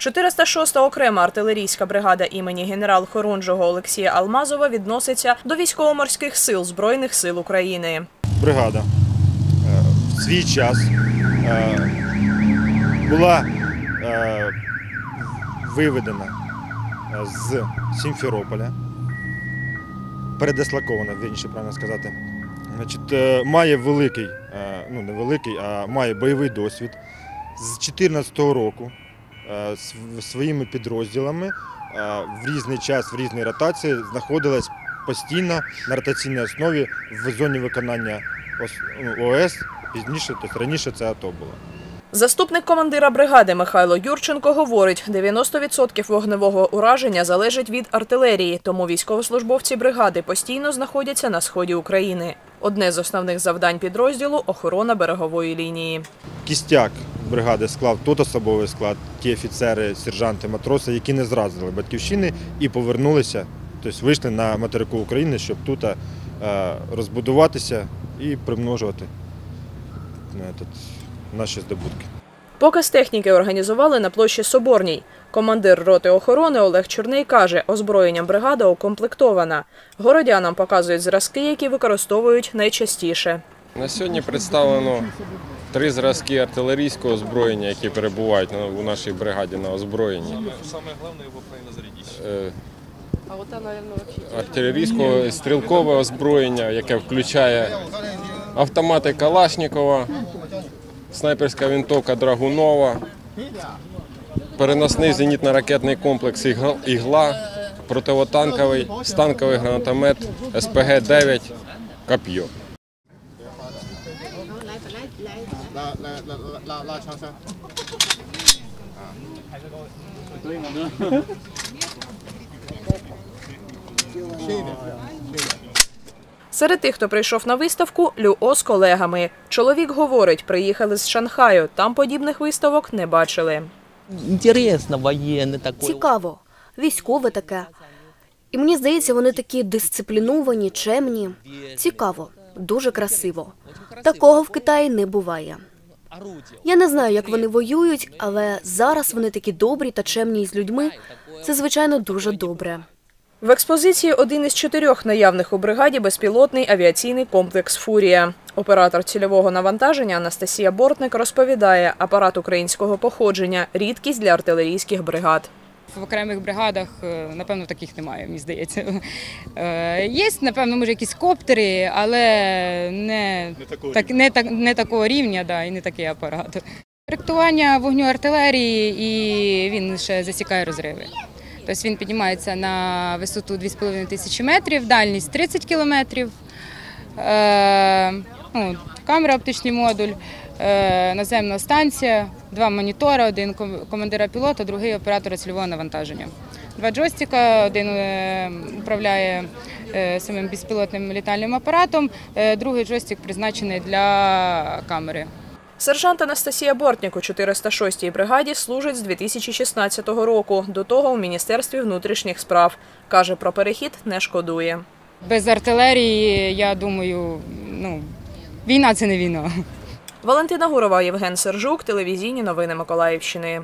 406-та окрема артилерійська бригада імені генерал-хорунжого Олексія Алмазова відноситься до військово-морських сил Збройних сил України. бригада е, в свій час е, була е, виведена з Сімферополя, передислокована, вірніше правильно сказати. Значить, має великий, ну не великий, а має бойовий досвід. З 2014 року своїми підрозділами е, в різний час, в різній ротації знаходилась постійно на ротаційній основі в зоні виконання ос- ну, пізніше, тобто раніше це АТО було. Заступник командира бригади Михайло Юрченко говорить, 90% вогневого ураження залежить від артилерії, тому військовослужбовці бригади постійно знаходяться на сході України. Одне з основних завдань підрозділу охорона берегової лінії. Кістяк бригади склав тот особовий склад, ті офіцери, сержанти, матроси, які не зразили батьківщини і повернулися, тобто вийшли на материку України, щоб тут е, розбудуватися і примножувати наші здобутки. Показ техніки організували на площі Соборній. Командир роти охорони Олег Чорний каже, озброєнням бригада укомплектована. Городянам показують зразки, які використовують найчастіше. На сьогодні представлено три зразки артилерійського озброєння, які перебувають у нашій бригаді на озброєнні. Саме головне Е, Артилерійського стрілкове озброєння, яке включає автомати Калашникова, снайперська винтовка Драгунова, переносний зенітно-ракетний комплекс «Ігла- противотанковий, станковий гранатомет СПГ-9 Коп'йо. Серед тих, хто прийшов на виставку, Люо з колегами. Чоловік говорить, приїхали з Шанхаю. Там подібних виставок не бачили. Цікаво, військове таке. І мені здається, вони такі дисципліновані, чемні. Цікаво, дуже красиво. Такого в Китаї не буває. Я не знаю, як вони воюють, але зараз вони такі добрі та чемні з людьми. Це звичайно дуже добре. В експозиції один із чотирьох наявних у бригаді безпілотний авіаційний комплекс Фурія. Оператор цільового навантаження Анастасія Бортник розповідає, апарат українського походження рідкість для артилерійських бригад. В окремих бригадах, е, напевно, таких немає, мені здається. Е, Є, напевно, може, якісь коптери, але не, так, не, так, не такого рівня да, і не такий апарат. Коректування вогню артилерії і він ще засікає розриви. Тобто він піднімається на висоту 2,5 тисячі метрів, дальність 30 кілометрів. Е, ну, камера, оптичний модуль, е, наземна станція, два монітори, один ком- командира пілота, другий оператора цільового навантаження. Два джойстика, один е, управляє самим безпілотним літальним апаратом, другий джойстик призначений для камери. Сержант Анастасія Бортнік у 406-й бригаді служить з 2016 року. До того у Міністерстві внутрішніх справ. Каже, про перехід не шкодує. Без артилерії, я думаю, ну, війна це не війна. Валентина Гурова, Євген Сержук, телевізійні новини Миколаївщини.